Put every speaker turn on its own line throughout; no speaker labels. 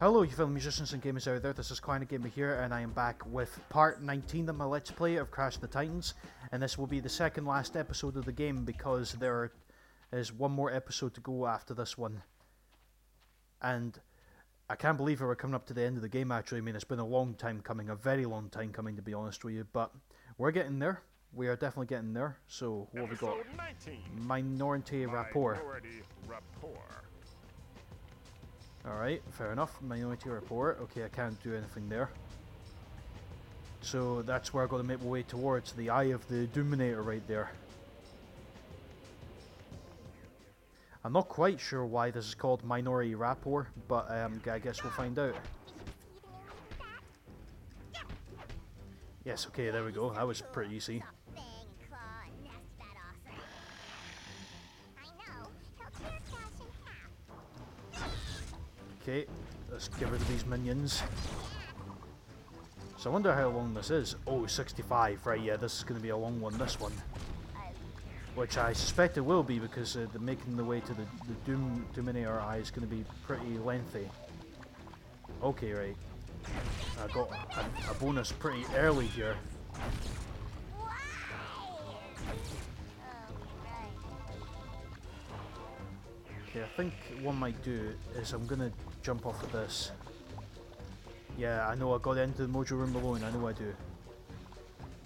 Hello, you fellow musicians and gamers out there. This is Clarinet Gamer here, and I am back with part 19 of my Let's Play of Crash the Titans. And this will be the second last episode of the game because there is one more episode to go after this one. And I can't believe we're coming up to the end of the game actually. I mean, it's been a long time coming, a very long time coming to be honest with you, but we're getting there. We are definitely getting there. So, what have we got?
19.
Minority Rapport.
Minority rapport.
Alright, fair enough. Minority report. Okay, I can't do anything there. So that's where I've got to make my way towards the Eye of the Doominator right there. I'm not quite sure why this is called Minority Rapport, but um, I guess we'll find out. Yes, okay, there we go. That was pretty easy. Okay, let's get rid of these minions. So I wonder how long this is. Oh, 65. Right, yeah, this is going to be a long one, this one. Which I suspect it will be because uh, the making the way to the, the Doom Doominator Eye is going to be pretty lengthy. Okay, right. I got a, a bonus pretty early here. Okay, I think what I might do is I'm gonna jump off of this. Yeah, I know I got into the Mojo Room alone, I know I do.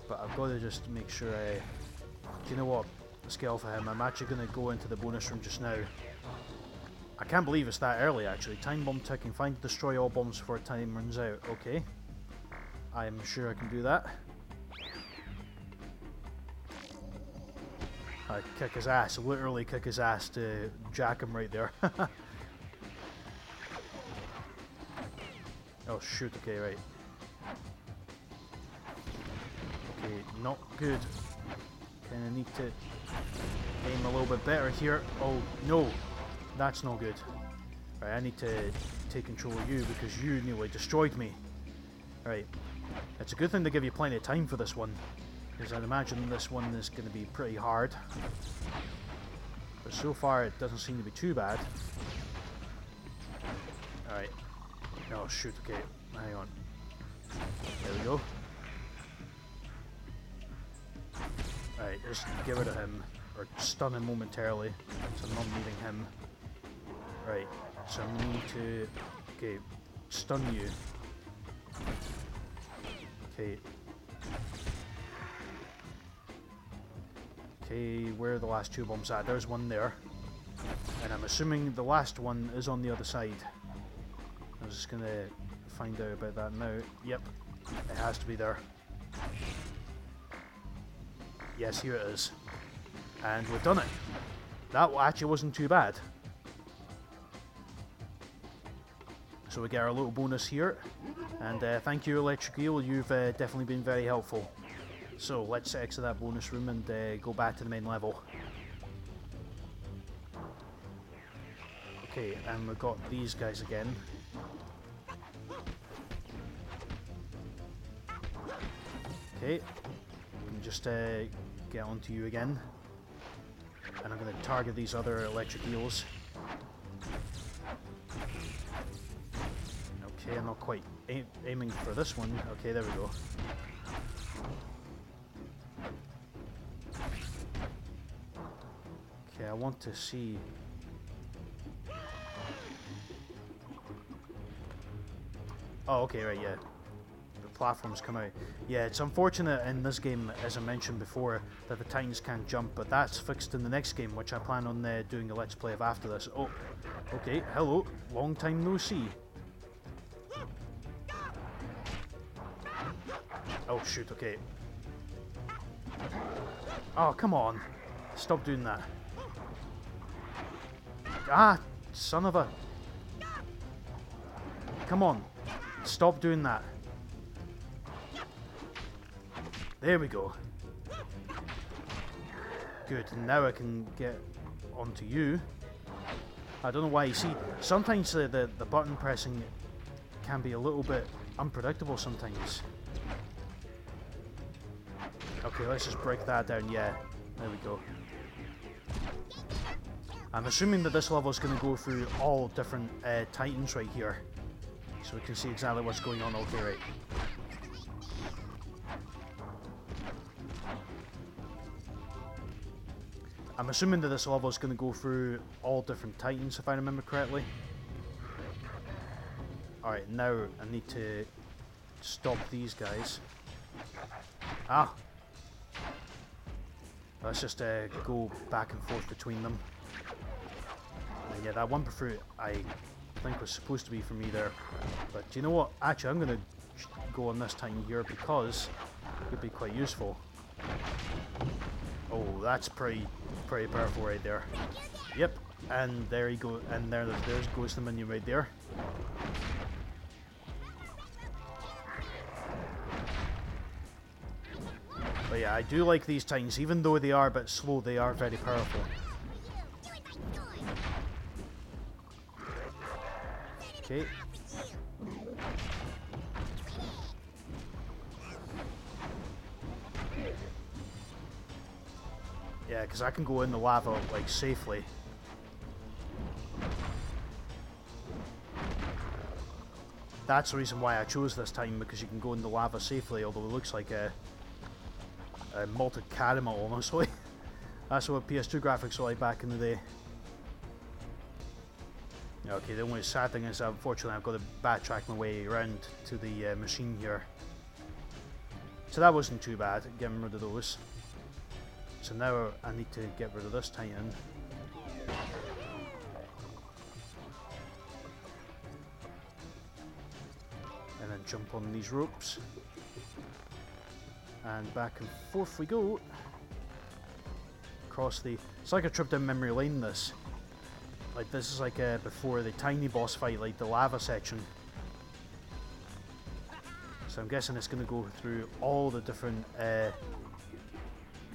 But I've got to just make sure I... Do you know what? Let's get off of him. I'm actually to go into the bonus room just now. I can't believe it's that early actually. Time bomb ticking. Find destroy all bombs before time runs out. Okay. I'm sure I can do that. I kick his ass, literally kick his ass to jack him right there. oh shoot, okay, right. Okay, not good. Kinda need to aim a little bit better here. Oh no, that's not good. Right, I need to take control of you because you nearly destroyed me. Right, it's a good thing to give you plenty of time for this one. Because I'd imagine this one is going to be pretty hard. But so far it doesn't seem to be too bad. Alright. Oh shoot, okay. Hang on. There we go. Alright, just get rid of him. Or stun him momentarily. So I'm not needing him. Right. So I need to... Okay. Stun you. Okay. Where are the last two bombs at? There's one there. And I'm assuming the last one is on the other side. I'm just gonna find out about that now. Yep, it has to be there. Yes, here it is. And we've done it. That actually wasn't too bad. So we get our little bonus here. And uh, thank you, Electric Eel. You've uh, definitely been very helpful. So let's exit that bonus room and uh, go back to the main level. Okay, and we've got these guys again. Okay, we can just uh, get onto you again. And I'm going to target these other electric eels. Okay, I'm not quite aim aiming for this one. Okay, there we go. Want to see. Oh, okay, right, yeah. The platforms come out. Yeah, it's unfortunate in this game, as I mentioned before, that the Titans can't jump, but that's fixed in the next game, which I plan on uh, doing a Let's Play of after this. Oh, okay, hello, long time no see. Oh, shoot, okay. Oh, come on. Stop doing that. Ah, son of a... Come on. Stop doing that. There we go. Good, now I can get onto you. I don't know why, you see, sometimes the, the, the button pressing can be a little bit unpredictable sometimes. Okay, let's just break that down, yeah. There we go. I'm assuming that this level is going to go through all different uh, titans right here. So we can see exactly what's going on. Okay, right. I'm assuming that this level is going to go through all different titans, if I remember correctly. Alright, now I need to stop these guys. Ah! Let's just uh, go back and forth between them. Yeah, that one fruit I think was supposed to be for me there. But you know what? Actually, I'm going to go on this titan here because it could be quite useful. Oh, that's pretty pretty powerful right there. Yep, and there you go, and there, there goes the minion right there. But yeah, I do like these titans, even though they are a bit slow, they are very powerful. Okay. Yeah, because I can go in the lava, like, safely. That's the reason why I chose this time, because you can go in the lava safely, although it looks like a, a malted caramel, almost. That's what PS2 graphics were like back in the day. Okay, the only sad thing is, unfortunately, I've got to backtrack my way around to the uh, machine here. So that wasn't too bad, getting rid of those. So now I need to get rid of this titan. And then jump on these ropes. And back and forth we go. Across the... It's like a trip down memory lane, this. Like, this is like uh, before the tiny boss fight, like the lava section. So I'm guessing it's going to go through all the different uh,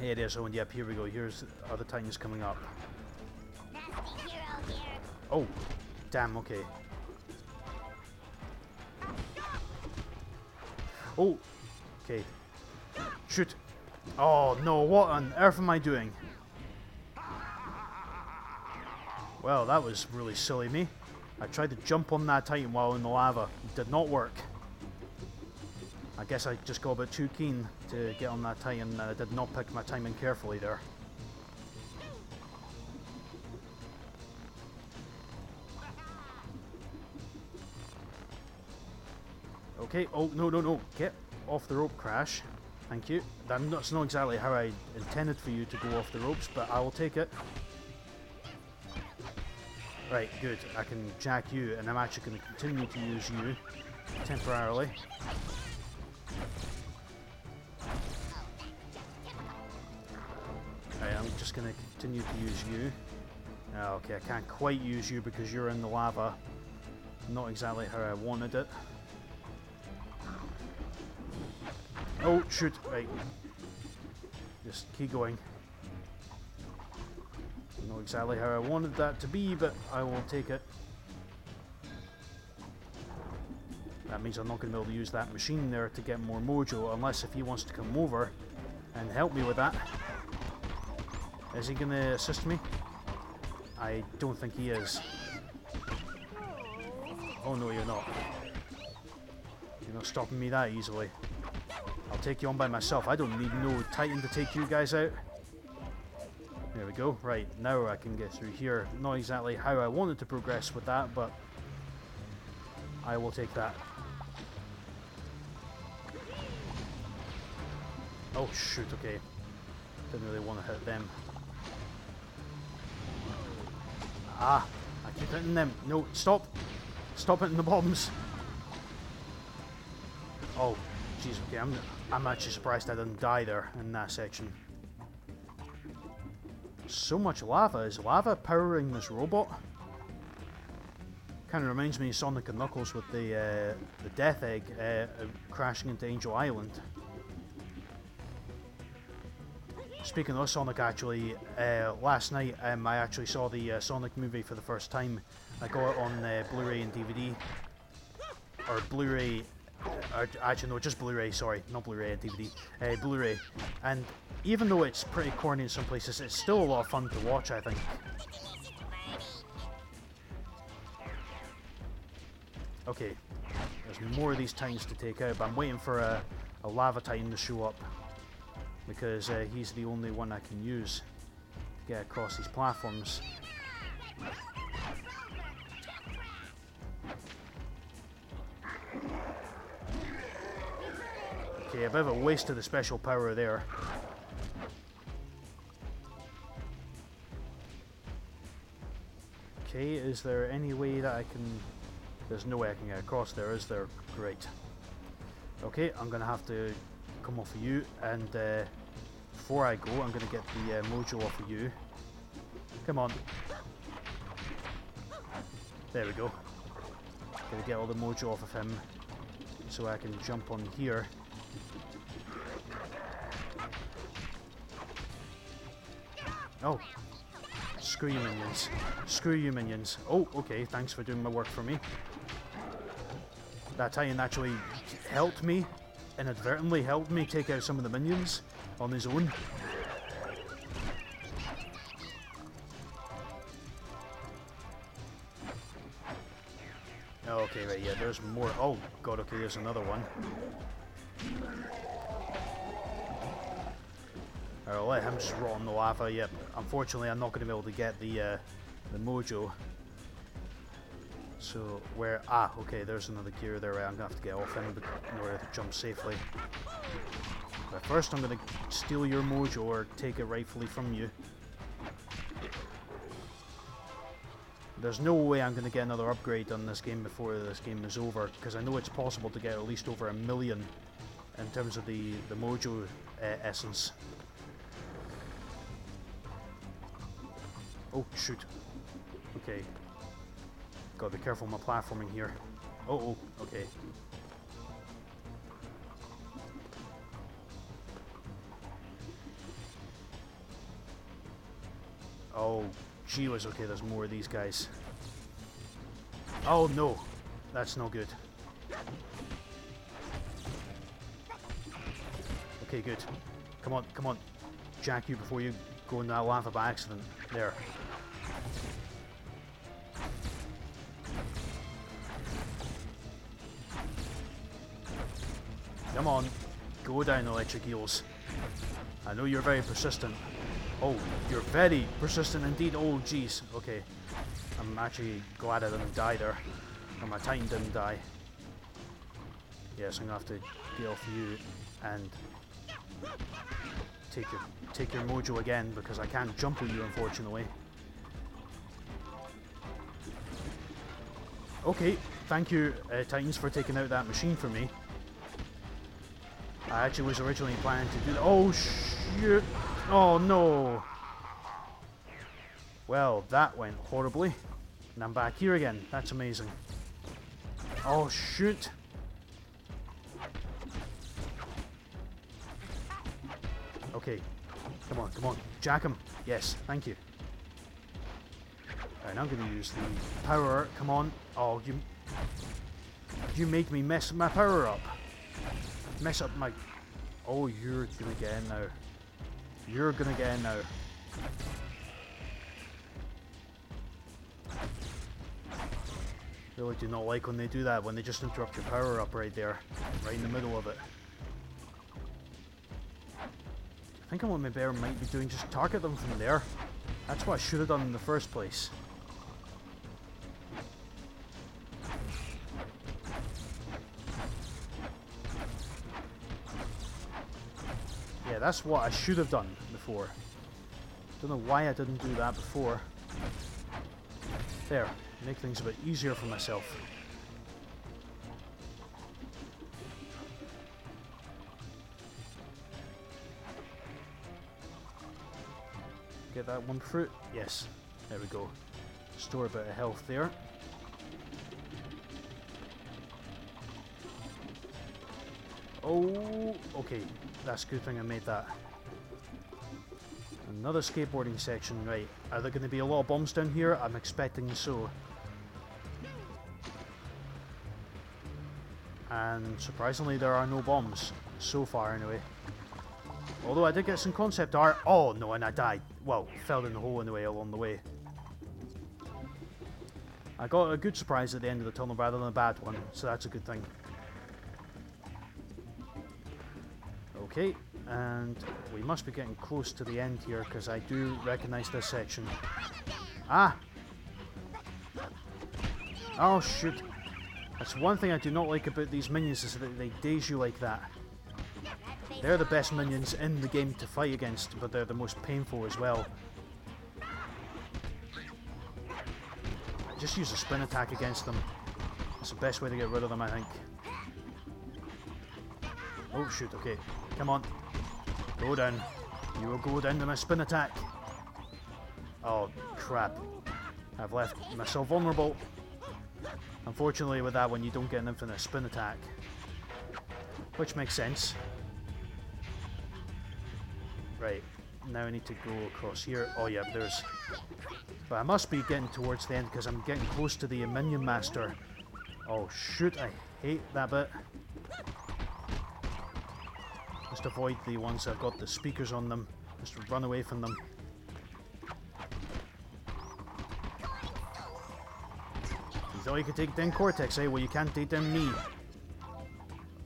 areas. Oh, and yep, here we go. Here's other titans coming up. Oh, damn, okay. Oh, okay. Shoot. Oh no, what on earth am I doing? Well, that was really silly me. I tried to jump on that titan while in the lava. It did not work. I guess I just got a bit too keen to get on that titan and I did not pick my timing carefully there. Okay, oh no no no, get off the rope crash. Thank you. That's not exactly how I intended for you to go off the ropes, but I will take it. Right, good. I can jack you, and I'm actually going to continue to use you temporarily. Right, I'm just going to continue to use you. Oh, okay, I can't quite use you because you're in the lava. Not exactly how I wanted it. Oh, shoot. Right. Just keep going. Not exactly how I wanted that to be, but I will take it. That means I'm not going to be able to use that machine there to get more mojo, unless if he wants to come over and help me with that. Is he going to assist me? I don't think he is. Oh no, you're not. You're not stopping me that easily. I'll take you on by myself. I don't need no Titan to take you guys out. There we go. Right, now I can get through here. Not exactly how I wanted to progress with that, but I will take that. Oh shoot, okay. Didn't really want to hit them. Ah, I keep hitting them. No, stop! Stop hitting the bombs! Oh, jeez, okay, I'm, I'm actually surprised I didn't die there in that section. So much lava. Is lava powering this robot? Kind of reminds me of Sonic and Knuckles with the uh, the Death Egg uh, crashing into Angel Island. Speaking of Sonic, actually, uh, last night um, I actually saw the uh, Sonic movie for the first time. I got it on uh, Blu-ray and DVD, or Blu-ray. Uh, actually, no, just Blu-ray. Sorry, not Blu-ray and DVD. Uh, Blu-ray, and even though it's pretty corny in some places, it's still a lot of fun to watch, I think. Okay, There's more of these titans to take out, but I'm waiting for a, a lava titan to show up because uh, he's the only one I can use to get across these platforms. Okay, a bit of a waste of the special power there. Okay, is there any way that I can... There's no way I can get across there, is there? Great. Okay, I'm going to have to come off of you, and uh, before I go, I'm going to get the uh, mojo off of you. Come on. There we go. Gonna get all the mojo off of him, so I can jump on here. Oh. Screw you minions. Screw you minions. Oh, okay, thanks for doing my work for me. That Titan actually helped me, inadvertently helped me take out some of the minions on his own. Okay, right, yeah, there's more. Oh, god, okay, there's another one. I'll let him just rot in the lava. Yep. Unfortunately, I'm not going to be able to get the uh, the mojo. So where? Ah, okay. There's another gear there. Right, I'm gonna have to get off him in order to jump safely. But first, I'm gonna steal your mojo or take it rightfully from you. There's no way I'm going to get another upgrade on this game before this game is over, because I know it's possible to get at least over a million in terms of the, the Mojo uh, essence. Oh, shoot. Okay. Gotta be careful with my platforming here. Oh, oh, okay. Oh, gee was okay, there's more of these guys. Oh no, that's no good. Okay, good. Come on, come on. Jack you before you go in that lava by accident. There. Come on. Go down, electric eels. I know you're very persistent. Oh, you're very persistent indeed. Oh, jeez. Okay. I'm actually glad I didn't die there. Or my Titan didn't die. Yes, I'm gonna have to deal with you and take your take your mojo again because I can't jump with you unfortunately. Okay, thank you uh, Titans for taking out that machine for me. I actually was originally planning to do that. Oh shit! Oh no! Well, that went horribly. And I'm back here again. That's amazing. Oh shoot! Okay. Come on, come on. Jack him. Yes, thank you. Alright, I'm going to use the power. Come on. Oh, you... You make me mess my power up. Mess up my... Oh, you're going to get in now. You're going to get in now. Really do not like when they do that, when they just interrupt your power up right there. Right in the middle of it. I think what my bear might be doing, just target them from there. That's what I should have done in the first place. Yeah, that's what I should have done before. Don't know why I didn't do that before. There, make things a bit easier for myself. Get that one fruit. Yes, there we go. Store a bit of health there. Oh, okay. That's a good thing I made that. Another skateboarding section, right. Are there going to be a lot of bombs down here? I'm expecting so. And surprisingly there are no bombs. So far anyway. Although I did get some concept art. Oh no, and I died. Well, fell in the hole anyway along the way. I got a good surprise at the end of the tunnel rather than a bad one, so that's a good thing. Okay, and we must be getting close to the end here because I do recognise this section. Ah! Oh shoot! That's one thing I do not like about these minions is that they daze you like that. They're the best minions in the game to fight against, but they're the most painful as well. Just use a spin attack against them. It's the best way to get rid of them, I think. Oh shoot, okay. Come on. Go down. You will go down to my spin attack. Oh, crap. I've left myself vulnerable. Unfortunately with that one you don't get an infinite spin attack. Which makes sense. Right, now I need to go across here. Oh yeah, there's... But I must be getting towards the end because I'm getting close to the Minion Master. Oh shoot, I hate that bit. Just avoid the ones that have got the speakers on them. Just run away from them. You thought you could take down Cortex, eh? Well, you can't take down me.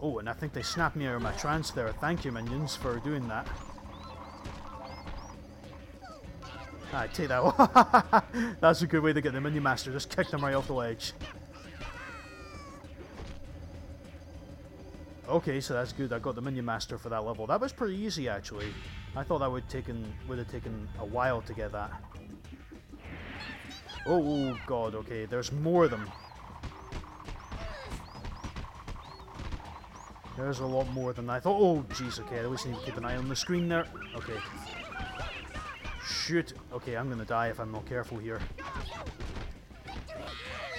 Oh, and I think they snapped me out of my trance there. Thank you, minions, for doing that. I take that one. That's a good way to get the Minion Master. Just kick them right off the ledge. Okay, so that's good. I got the Minion Master for that level. That was pretty easy, actually. I thought that would taken would have taken a while to get that. Oh, oh god, okay. There's more of them. There's a lot more than I thought. Oh, jeez, okay. I always need to keep an eye on the screen there. Okay. Shoot. Okay, I'm gonna die if I'm not careful here.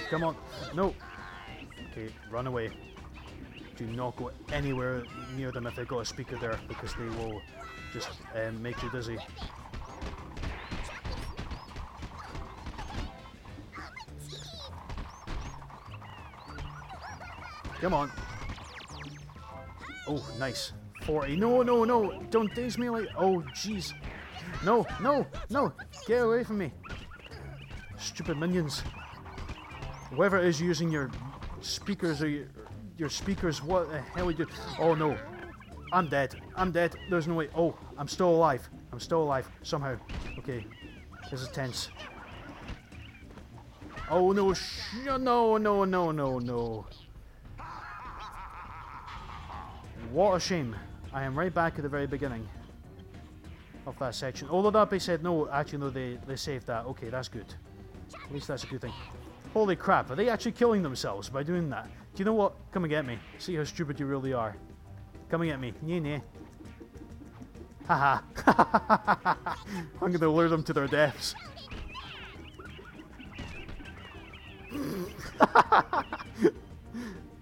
Come on. No. Okay, run away. Do not go anywhere near them if they've got a speaker there, because they will just um, make you dizzy. Come on. Oh, nice. 40. No, no, no. Don't daze me like... Oh, jeez. No, no, no. Get away from me. Stupid minions. Whoever is using your speakers or your, your speakers, what the hell are you... Oh, no. I'm dead. I'm dead. There's no way. Oh, I'm still alive. I'm still alive. Somehow. Okay. This is tense. Oh, no. no, no, no, no, no. What a shame. I am right back at the very beginning of that section. Although that be said, no, actually no, they, they saved that. Okay, that's good. At least that's a good thing. Holy crap, are they actually killing themselves by doing that? Do you know what? Come and get me. See how stupid you really are. Come and get me. Nee, nee. Haha. I'm gonna lure them to their deaths.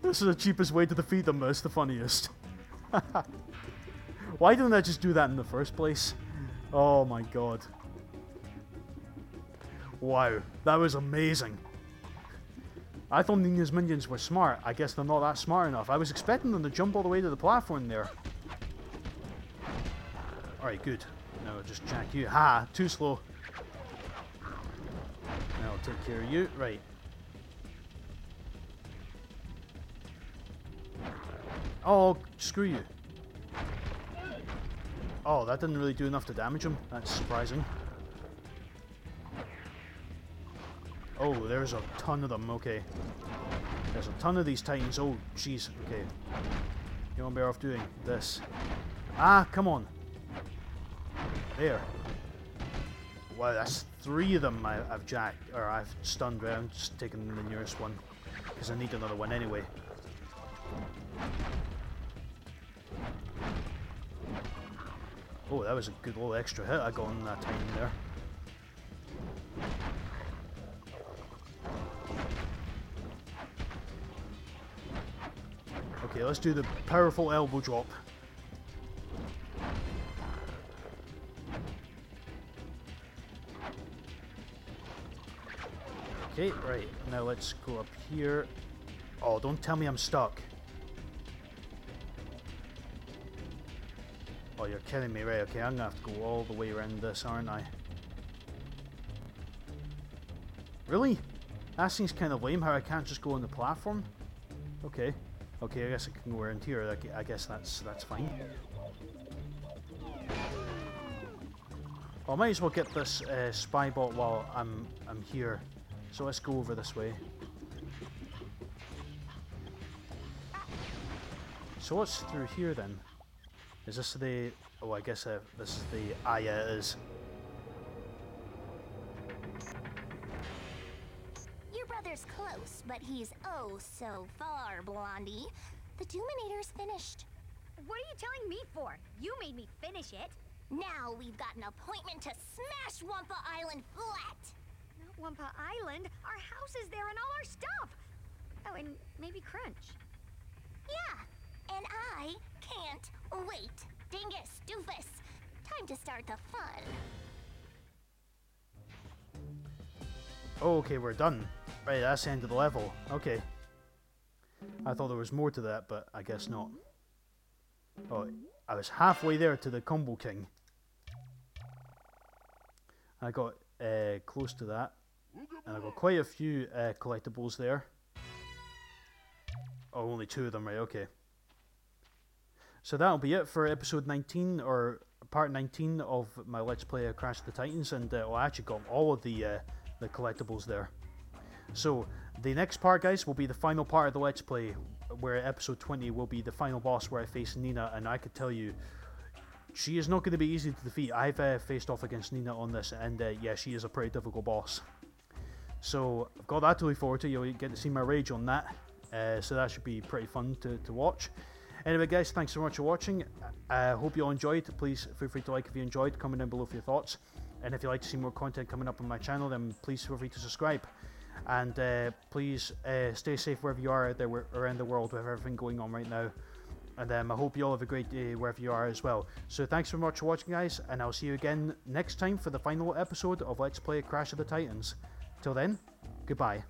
this is the cheapest way to defeat them, but it's the funniest. Why didn't I just do that in the first place? Oh my god. Wow, that was amazing. I thought Nina's minions were smart. I guess they're not that smart enough. I was expecting them to jump all the way to the platform there. Alright, good. Now I'll just jack you. Ha! Too slow. Now I'll take care of you. Right. Oh, screw you. Oh, that didn't really do enough to damage him. That's surprising. Oh, there's a ton of them. Okay. There's a ton of these titans. Oh, jeez. Okay. You won't be off doing this. Ah, come on. There. Wow, that's three of them I, have jacked, or I've stunned around, just taking the nearest one. Because I need another one anyway. Oh, that was a good little extra hit I got on that time there. Okay, let's do the powerful elbow drop. Okay, right, now let's go up here. Oh, don't tell me I'm stuck. Oh, you're killing me, right? Okay, I'm gonna have to go all the way around this, aren't I? Really? That seems kind of lame how I can't just go on the platform. Okay. Okay, I guess I can go around here. I guess that's that's fine. Well, I might as well get this uh, spy bot while I'm I'm here. So let's go over this way. So what's through here then? Is this the... Oh, I guess uh, this is the... Ah, yeah, it is.
Your brother's close, but he's oh so far, Blondie. The Doominator's finished.
What are you telling me for? You made me finish it.
Now we've got an appointment to smash Wumpa Island flat!
Not Wumpa Island. Our house is there and all our stuff. Oh, and maybe Crunch.
Yeah, and I can't wait. Dingus, doofus, time to start the fun.
Oh, okay, we're done. Right, that's the end of the level. Okay. I thought there was more to that, but I guess not. Oh, I was halfway there to the Combo King. I got uh, close to that. And I got quite a few uh, collectibles there. Oh, only two of them, right, okay. So that'll be it for episode 19, or part 19 of my Let's Play of Crash the Titans, and uh, well, I actually got all of the, uh, the collectibles there. So, the next part, guys, will be the final part of the Let's Play, where episode 20 will be the final boss where I face Nina, and I could tell you, she is not going to be easy to defeat. I've uh, faced off against Nina on this, and uh, yeah, she is a pretty difficult boss. So I've got that to look forward to. You'll get to see my rage on that. Uh, so that should be pretty fun to, to watch. Anyway, guys, thanks so much for watching. I uh, hope you all enjoyed. Please feel free to like if you enjoyed. Comment down below for your thoughts. And if you'd like to see more content coming up on my channel, then please feel free to subscribe. And uh, please uh, stay safe wherever you are there around the world with everything going on right now. And um, I hope you all have a great day wherever you are as well. So thanks so much for watching, guys, and I'll see you again next time for the final episode of Let's Play Crash of the Titans. Till then, goodbye.